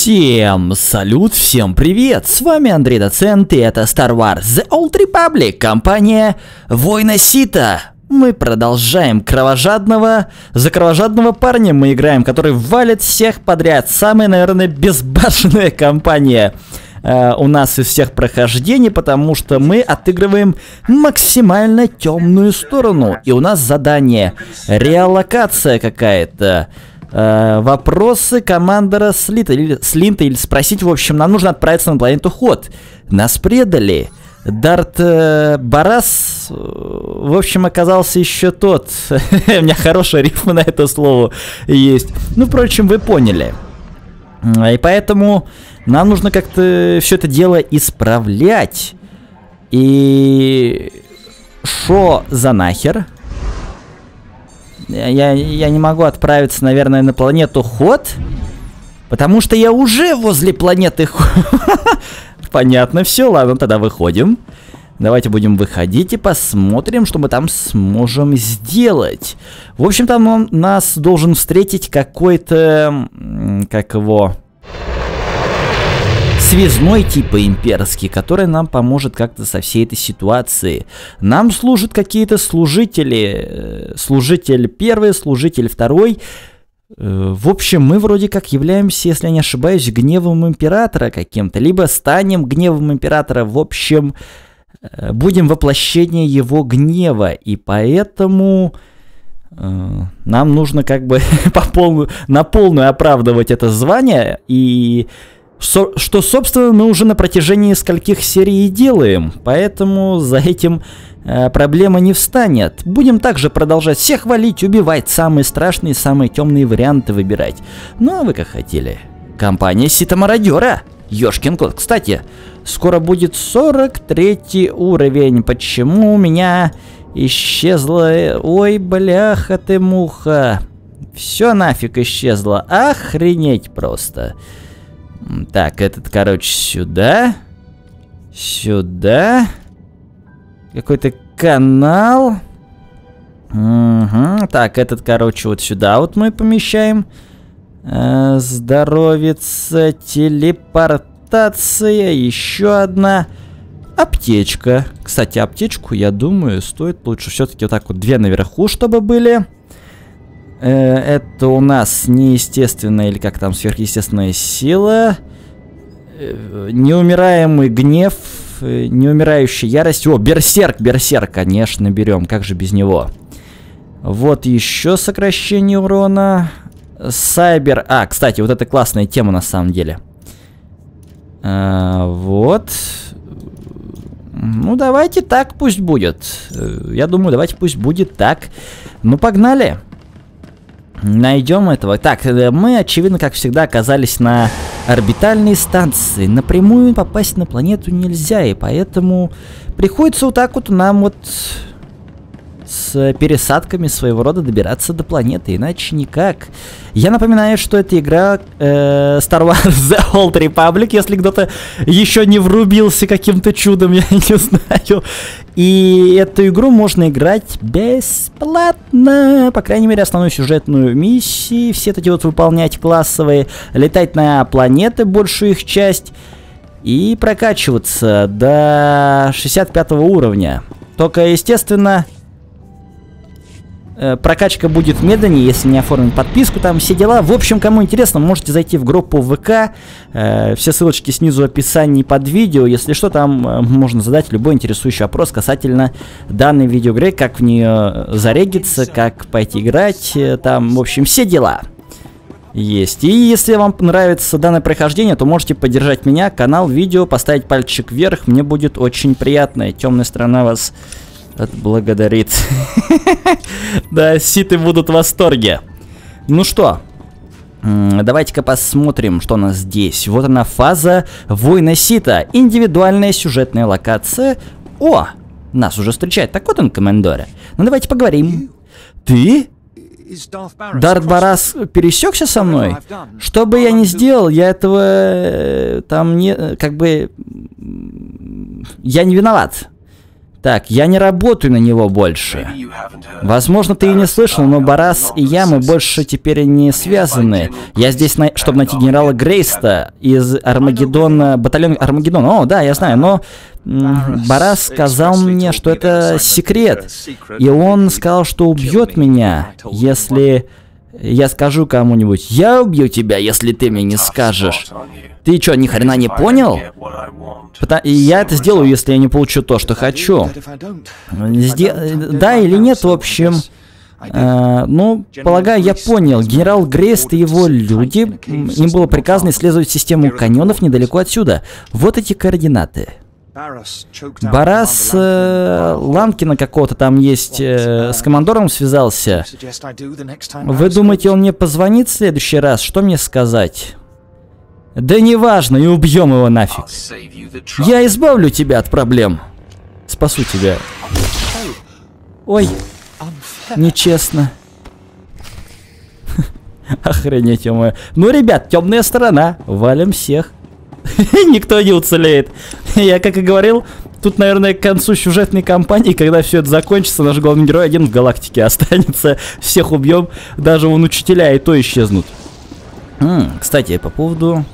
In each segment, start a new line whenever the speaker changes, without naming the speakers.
Всем салют, всем привет, с вами Андрей Доцент, и это Star Wars The Old Republic, компания Война Сита. Мы продолжаем кровожадного, за кровожадного парня мы играем, который валит всех подряд, самая, наверное, безбашенная компания э, у нас из всех прохождений, потому что мы отыгрываем максимально темную сторону, и у нас задание, реалокация какая-то, Э, вопросы командора Слита или, Слинта или спросить, в общем, нам нужно отправиться на планету Ход. Нас предали. Дарт э, Барас, э, в общем, оказался еще тот. У меня хорошая рифма на это слово есть. Ну, впрочем, вы поняли. И поэтому нам нужно как-то все это дело исправлять. И... Шо за нахер? Я, я не могу отправиться, наверное, на планету Ход, потому что я уже возле планеты Ход. Понятно, все, ладно, тогда выходим. Давайте будем выходить и посмотрим, что мы там сможем сделать. В общем, там он нас должен встретить какой-то... Как его связной типа имперский, который нам поможет как-то со всей этой ситуацией. Нам служат какие-то служители, э, служитель первый, служитель второй. Э, в общем, мы вроде как являемся, если я не ошибаюсь, гневом императора каким-то, либо станем гневом императора. В общем, э, будем воплощение его гнева, и поэтому нам нужно как бы по полную, на полную оправдывать это звание и что, собственно, мы уже на протяжении скольких серий и делаем, поэтому за этим э, проблема не встанет. Будем также продолжать всех валить, убивать, самые страшные, самые темные варианты выбирать. Ну а вы как хотели. Компания Сита Мародера. Ёшкин кот. Кстати, скоро будет 43 уровень. Почему у меня исчезла... Ой, бляха ты муха. Все нафиг исчезло. Охренеть просто. Так, этот, короче, сюда. Сюда. Какой-то канал. Угу. Так, этот, короче, вот сюда вот мы помещаем. Э, здоровится, телепортация, еще одна. Аптечка. Кстати, аптечку, я думаю, стоит лучше все-таки вот так вот две наверху, чтобы были. Э, это у нас неестественная или как там сверхъестественная сила. Э, неумираемый гнев, э, неумирающая ярость. О, берсерк, берсерк, конечно, берем. Как же без него? Вот еще сокращение урона. Сайбер... А, кстати, вот это классная тема на самом деле. А, вот. Ну, давайте так пусть будет. Я думаю, давайте пусть будет так. Ну, погнали. Найдем этого. Так, э, мы, очевидно, как всегда, оказались на орбитальной станции. Напрямую попасть на планету нельзя, и поэтому приходится вот так вот нам вот с пересадками своего рода добираться до планеты, иначе никак. Я напоминаю, что это игра э, Star Wars The Old Republic, если кто-то еще не врубился каким-то чудом, я не знаю. И эту игру можно играть бесплатно, по крайней мере, основную сюжетную миссию, все эти вот выполнять классовые, летать на планеты, большую их часть, и прокачиваться до 65 уровня. Только, естественно, прокачка будет медленнее, если не оформить подписку, там все дела. В общем, кому интересно, можете зайти в группу ВК. Э, все ссылочки снизу в описании под видео. Если что, там э, можно задать любой интересующий вопрос касательно данной видеоигры, как в нее зарегиться, как пойти играть. Там, в общем, все дела есть. И если вам нравится данное прохождение, то можете поддержать меня, канал, видео, поставить пальчик вверх. Мне будет очень приятно. Темная сторона вас отблагодарит. Да, ситы будут в восторге. Ну что, Давайте-ка посмотрим, что у нас здесь. Вот она фаза Война Сита. Индивидуальная сюжетная локация. О, нас уже встречает. Так вот он, командоре. Ну давайте поговорим. Ты? Дарт Барас пересекся со мной? Что бы я ни сделал, я этого э, там не... Как бы... Я не виноват. Так, я не работаю на него больше. Возможно, ты и не слышал, но Барас и я, мы больше теперь не связаны. Я здесь, на... чтобы найти генерала Грейста из Армагеддона, батальона Армагеддона. О, да, я знаю, но Барас сказал мне, что это секрет. И он сказал, что убьет меня, если я скажу кому-нибудь. Я убью тебя, если ты мне не скажешь. Ты что, ни хрена не понял? И я это сделаю, если я не получу то, что хочу. Сде... Да или нет, в общем... Э, ну, полагаю, я понял. Генерал Грейст и его люди, им было приказано исследовать систему каньонов недалеко отсюда. Вот эти координаты. Барас э, Ланкина какого-то там есть, э, с командором связался. Вы думаете, он мне позвонит в следующий раз? Что мне сказать? Да неважно, и убьем его нафиг. Я избавлю тебя от проблем. Спасу тебя. Ой, нечестно. Охренеть, ё Ну, ребят, темная сторона. Валим всех. Никто не уцелеет. Я, как и говорил, тут, наверное, к концу сюжетной кампании, когда все это закончится, наш главный герой один в галактике останется. Всех убьем. Даже вон учителя и то исчезнут. М -м, кстати, по поводу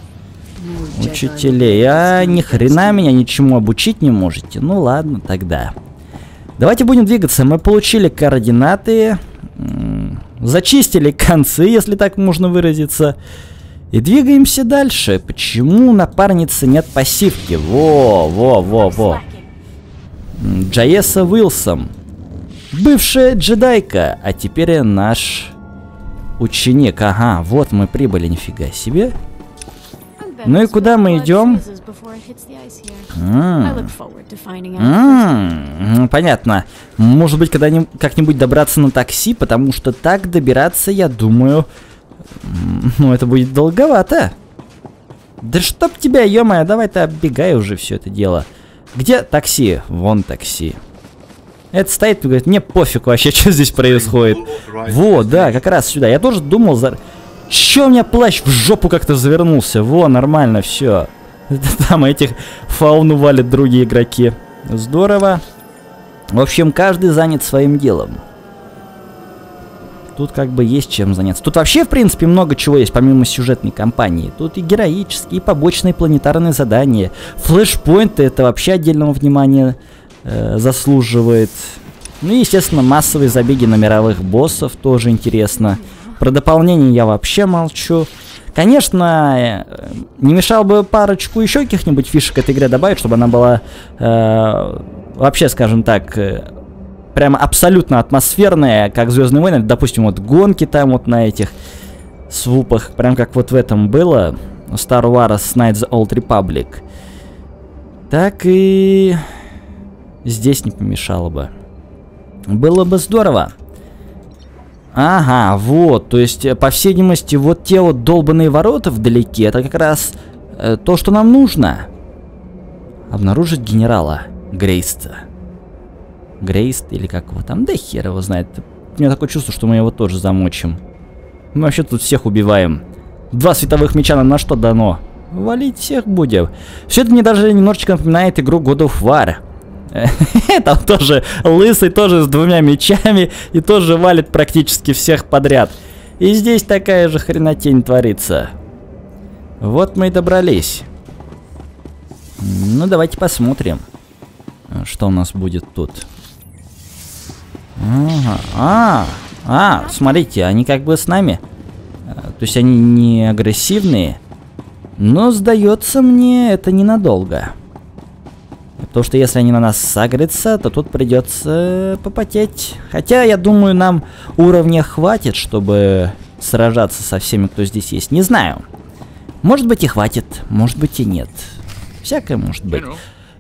Учителей. А ни хрена меня ничему обучить не можете. Ну ладно, тогда. Давайте будем двигаться. Мы получили координаты. Зачистили концы, если так можно выразиться. И двигаемся дальше. Почему напарницы нет пассивки? Во, во, во, во. Джаеса Уилсон. Бывшая джедайка, а теперь наш ученик. Ага, вот мы прибыли, нифига себе. Ну и куда мы идем? Понятно. Может быть, когда как-нибудь добраться на такси, потому что так добираться, я думаю, ну это будет долговато. Да чтоб тебя, ё давай ты оббегай уже все это дело. Где такси? Вон такси. Это стоит и говорит, мне пофиг вообще, что здесь происходит. Вот, да, как раз сюда. Я тоже думал за... Че у меня плащ в жопу как-то завернулся? Во, нормально, все. Там этих фауну валят другие игроки. Здорово. В общем, каждый занят своим делом. Тут как бы есть чем заняться. Тут вообще, в принципе, много чего есть, помимо сюжетной кампании. Тут и героические, и побочные планетарные задания. Флешпоинты это вообще отдельного внимания э, заслуживает. Ну и, естественно, массовые забеги на мировых боссов тоже интересно. Про дополнение я вообще молчу. Конечно, э, не мешал бы парочку еще каких-нибудь фишек этой игре добавить, чтобы она была э, вообще, скажем так, э, прямо абсолютно атмосферная, как Звездные войны. Допустим, вот гонки там вот на этих свупах, прям как вот в этом было. Star Wars Knights of the Old Republic. Так и здесь не помешало бы. Было бы здорово. Ага, вот, то есть, э, по всей видимости, вот те вот долбанные ворота вдалеке, это как раз э, то, что нам нужно. Обнаружить генерала Грейста. Грейст или как его там, да хер его знает. У меня такое чувство, что мы его тоже замочим. Мы вообще тут всех убиваем. Два световых меча нам на что дано? Валить всех будем. Все это мне даже немножечко напоминает игру God of War. Там тоже лысый, тоже с двумя мечами и тоже валит практически всех подряд. И здесь такая же хренотень творится. Вот мы и добрались. Ну, давайте посмотрим, что у нас будет тут. Ага. А, а, смотрите, они как бы с нами. То есть они не агрессивные. Но, сдается мне, это ненадолго. Потому что если они на нас сагрятся, то тут придется попотеть. Хотя, я думаю, нам уровня хватит, чтобы сражаться со всеми, кто здесь есть. Не знаю. Может быть и хватит, может быть и нет. Всякое может быть.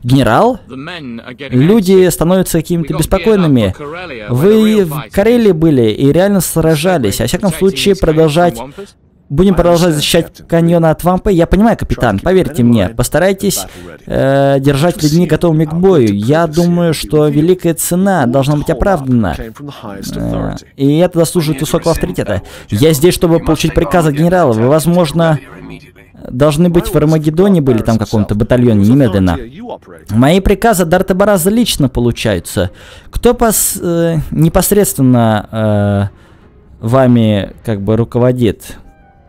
Генерал, люди становятся какими-то беспокойными. Вы в Карелии были и реально сражались. А в всяком случае продолжать Будем продолжать защищать каньоны от вампы. Я понимаю, капитан, поверьте мне. Постарайтесь э, держать людьми готовыми к бою. Я думаю, что великая цена должна быть оправдана. Э, и это заслуживает высокого авторитета. Я здесь, чтобы получить приказ от генерала. Вы, возможно, должны быть в Армагеддоне, были там каком-то батальоне немедленно. Мои приказы Дарта Бараза лично получаются. Кто пос, э, непосредственно э, вами как бы руководит?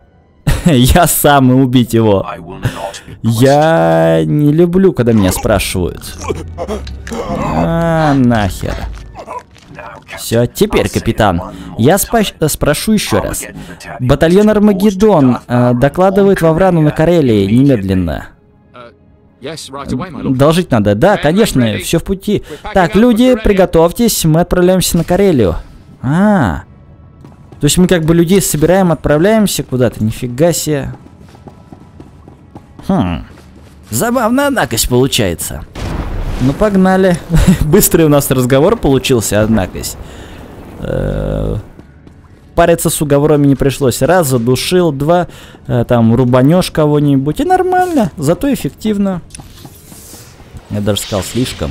Я сам и убить его. Я не люблю, когда меня спрашивают. А, нахер. Все, теперь, капитан, я спрошу еще раз. Батальон Армагеддон э, докладывает во Врану на Карелии немедленно. Должить надо. Да, конечно, все в пути. Так, люди, приготовьтесь, мы отправляемся на Карелию. А, то есть мы как бы людей собираем, отправляемся куда-то. Нифига себе. Хм. Забавно, однако, получается. Ну, погнали. Быстрый у нас разговор получился, однако. Э, париться с уговорами не пришлось. Раз задушил, два, э, там, рубанешь кого-нибудь. И нормально, зато эффективно. Я даже сказал слишком.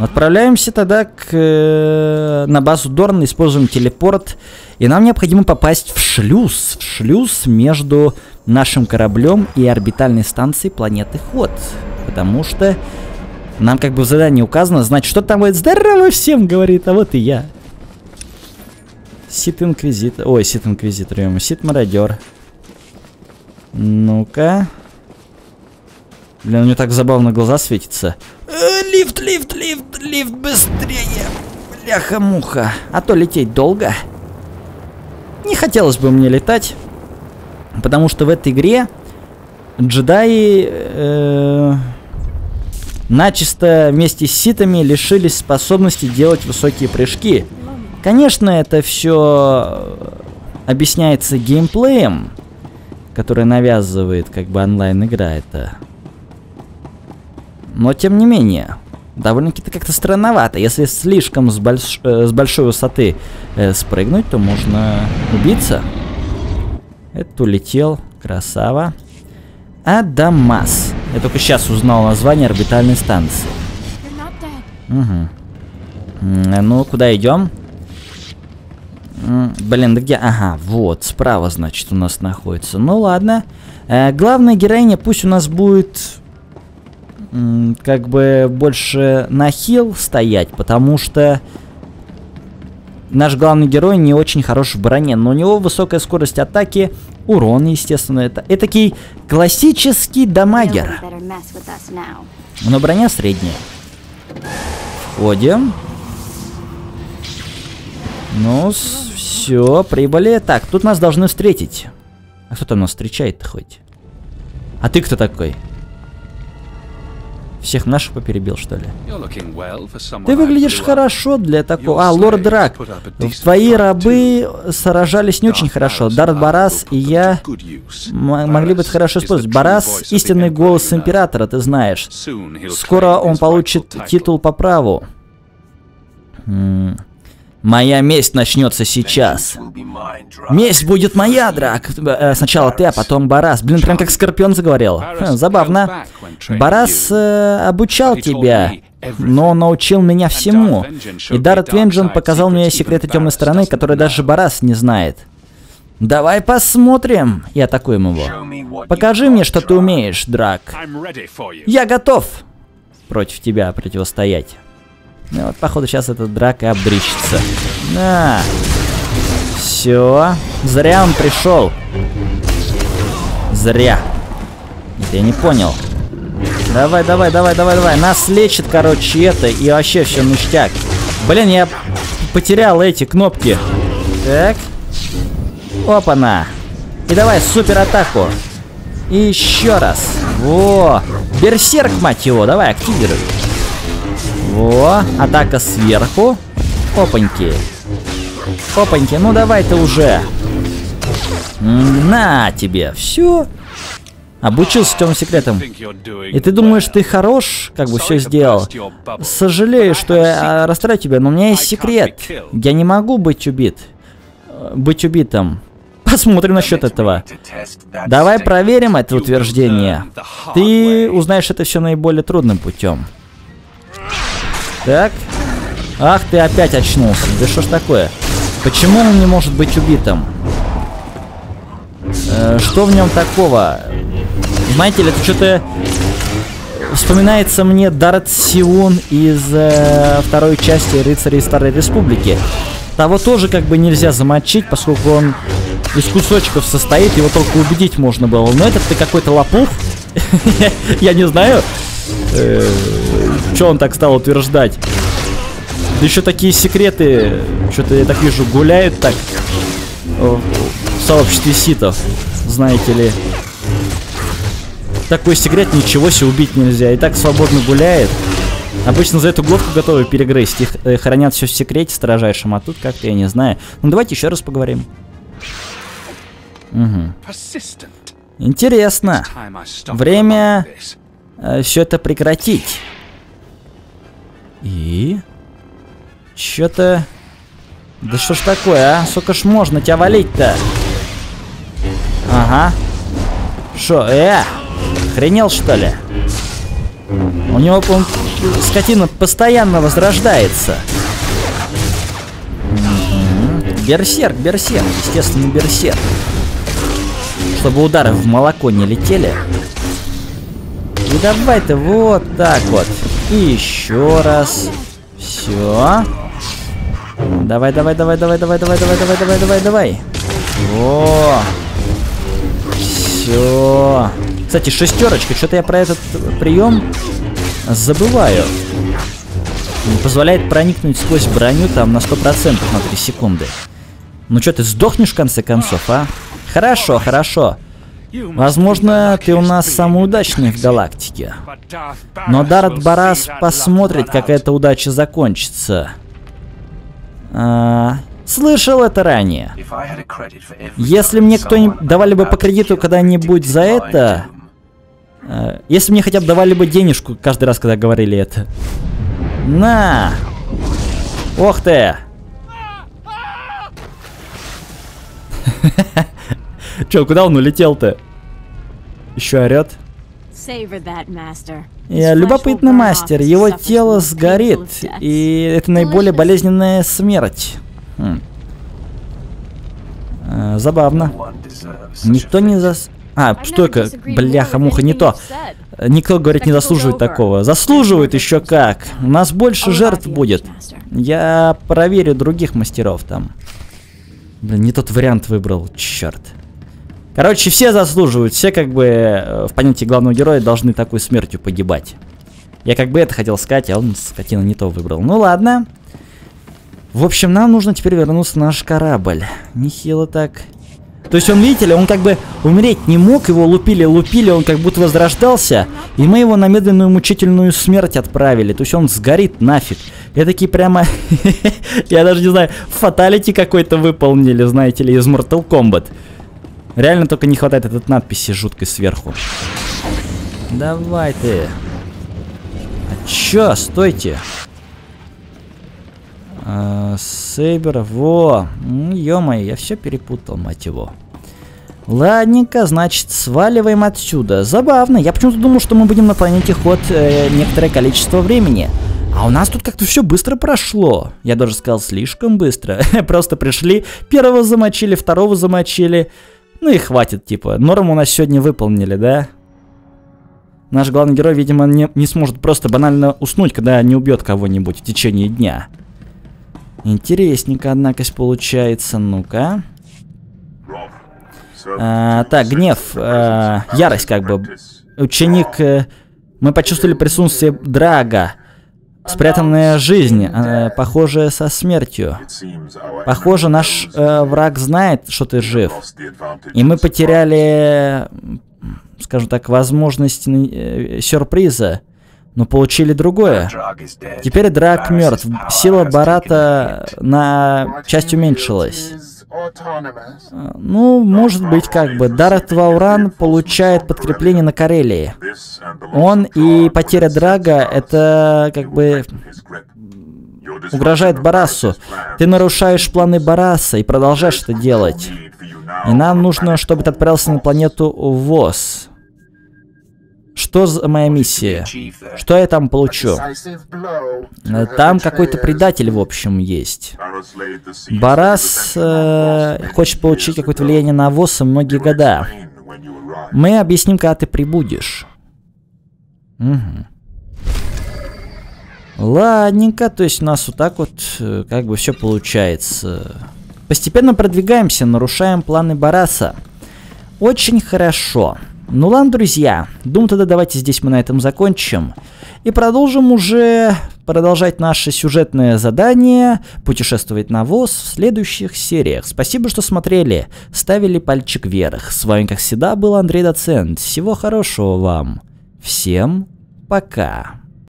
Отправляемся тогда к, э, на базу Дорн, используем телепорт. И нам необходимо попасть в шлюз. В шлюз между нашим кораблем и орбитальной станцией планеты Ход. Потому что нам как бы в задании указано, значит, что там будет здорово всем, говорит, а вот и я. Сит Инквизитор. Ой, Сит Инквизитор, ему. Сит Мародер. Ну-ка. Блин, у него так забавно глаза светятся. Э, лифт, лифт, лифт, лифт, быстрее. Бляха-муха. А то лететь долго. Не хотелось бы мне летать. Потому что в этой игре джедаи... Э начисто вместе с ситами лишились способности делать высокие прыжки. Конечно, это все объясняется геймплеем, который навязывает как бы онлайн-игра это. Но тем не менее, довольно-таки как-то странновато. Если слишком с, больш э, с большой высоты э, спрыгнуть, то можно убиться. Это улетел. Красава. Адамас. Я только сейчас узнал название орбитальной станции. Угу. Ну, куда идем? Блин, да где? Ага, вот, справа, значит, у нас находится. Ну, ладно. Э, главная героиня пусть у нас будет как бы больше на хил стоять, потому что наш главный герой не очень хорош в броне, но у него высокая скорость атаки, урон, естественно, это. Этакий классический дамагер. Но броня средняя. Входим. Ну, все, прибыли. Так, тут нас должны встретить. А кто там нас встречает-то хоть? А ты кто такой? Всех наших поперебил, что ли? Ты выглядишь хорошо для такого... А, лорд Драк. Твои рабы сражались не очень хорошо. Дарт Барас и я могли бы это хорошо использовать. Барас — истинный голос Императора, ты знаешь. Скоро он получит титул по праву. Моя месть начнется сейчас. Месть будет моя, Драк. Э, сначала ты, а потом Барас. Блин, прям как Скорпион заговорил. Хм, забавно. Барас э, обучал тебя, но научил меня всему. И Дарт Венджин показал мне секреты темной стороны, которые даже Барас не знает. Давай посмотрим и атакуем его. Покажи мне, что ты умеешь, Драк. Я готов против тебя противостоять. Ну вот, походу, сейчас эта драка обрищется. На. Все. Зря он пришел. Зря. Это я не понял. Давай, давай, давай, давай, давай. Нас лечит, короче, это. И вообще все ништяк. Блин, я потерял эти кнопки. Так. Опа-на. И давай супер атаку. И еще раз. Во. Берсерк, мать его. Давай, активируй. Во, атака сверху. Опаньки. Опаньки, ну давай ты уже. На тебе, все. Обучился темным секретам. И ты думаешь, ты хорош, как бы все сделал. Сожалею, что я расстраиваю тебя, но у меня есть секрет. Я не могу быть убит. Быть убитым. Посмотрим насчет этого. Давай проверим это утверждение. Ты узнаешь это все наиболее трудным путем. Так. Ах, ты опять очнулся. Да что ж такое? Почему он не может быть убитым? Э, что в нем такого? Знаете ли, это что-то вспоминается мне Дарт Сион из э, второй части Рыцарей Старой Республики. Того тоже как бы нельзя замочить, поскольку он из кусочков состоит, его только убедить можно было. Но этот ты какой-то лопух. Я не знаю, что он так стал утверждать. Да еще такие секреты, что-то я так вижу, гуляют так в сообществе ситов, знаете ли. Такой секрет, ничего себе убить нельзя. И так свободно гуляет. Обычно за эту глотку готовы перегрызть. Их э, хранят все в секрете строжайшем, а тут как-то я не знаю. Ну давайте еще раз поговорим. Угу. Интересно. Время э, все это прекратить. И... Чё-то... Да что ж такое, а? Сколько ж можно тебя валить-то? Ага. Шо, э? Охренел, что ли? У него, он, скотина постоянно возрождается. Берсерк, берсерк, естественно, берсерк. Чтобы удары в молоко не летели. И давай ты вот так вот. И еще раз. Все. Давай, давай, давай, давай, давай, давай, давай, давай, давай, давай, давай. О. Все. Кстати, шестерочка. Что-то я про этот прием забываю. Позволяет проникнуть сквозь броню там на 100% на 3 секунды. Ну что, ты сдохнешь в конце концов, а? Хорошо, хорошо. Возможно, ты у нас самый удачный в галактике. Но Дарт Барас посмотрит, как эта удача закончится. А, слышал это ранее. Если мне кто-нибудь давали бы по кредиту когда-нибудь за это... А, если мне хотя бы давали бы денежку каждый раз, когда говорили это. На! Ох ты! Че, куда он улетел-то? Еще орет. Я любопытный мастер, его тело сгорит, и это наиболее болезненная смерть. Хм. А, забавно. Никто не зас... А, стойка, бляха-муха, не то. Никто, говорит, не заслуживает такого. Заслуживает еще как. У нас больше жертв будет. Я проверю других мастеров там. Блин, не тот вариант выбрал, черт. Короче, все заслуживают, все как бы э, в понятии главного героя должны такой смертью погибать. Я как бы это хотел сказать, а он, скотина, не то выбрал. Ну ладно. В общем, нам нужно теперь вернуться на наш корабль. Нехило так. То есть он, видите ли, он как бы умереть не мог, его лупили, лупили, он как будто возрождался, и мы его на медленную мучительную смерть отправили. То есть он сгорит нафиг. Я такие прямо, я даже не знаю, фаталити какой-то выполнили, знаете ли, из Mortal Kombat. Реально только не хватает этой надписи жуткой сверху. Давай ты. А чё? Стойте. А, Сейбер, во. Ё-моё, я все перепутал, мать его. Ладненько, значит, сваливаем отсюда. Забавно. Я почему-то думал, что мы будем на планете ход э, некоторое количество времени. А у нас тут как-то все быстро прошло. Я даже сказал, слишком быстро. Просто пришли, первого замочили, второго замочили. Ну и хватит, типа. Норму у нас сегодня выполнили, да? Наш главный герой, видимо, не, не сможет просто банально уснуть, когда не убьет кого-нибудь в течение дня. Интересненько, однако, получается. Ну-ка. А, так, гнев. А, ярость, как бы. Ученик... Э, мы почувствовали присутствие Драга. Спрятанная жизнь, э, похожая со смертью. Похоже, наш э, враг знает, что ты жив. И мы потеряли, скажем так, возможность э, сюрприза, но получили другое. Теперь Драк мертв. Сила Барата на часть уменьшилась. А, ну, может быть, как бы. Дарат Вауран получает подкрепление на Карелии. Он и потеря Драга, это как бы угрожает Барасу. Ты нарушаешь планы Бараса и продолжаешь это делать. И нам нужно, чтобы ты отправился на планету ВОЗ. Что за моя миссия? Что я там получу? Э, там какой-то предатель, в общем, есть. Барас э, хочет получить какое-то влияние на ВОЗ многие года. Мы объясним, когда ты прибудешь. Угу. Ладненько, то есть у нас вот так вот э, как бы все получается. Постепенно продвигаемся, нарушаем планы Бараса. Очень хорошо. Ну ладно, друзья, думаю тогда давайте здесь мы на этом закончим. И продолжим уже продолжать наше сюжетное задание, путешествовать на ВОЗ в следующих сериях. Спасибо, что смотрели, ставили пальчик вверх. С вами, как всегда, был Андрей Доцент. Всего хорошего вам. Всем пока.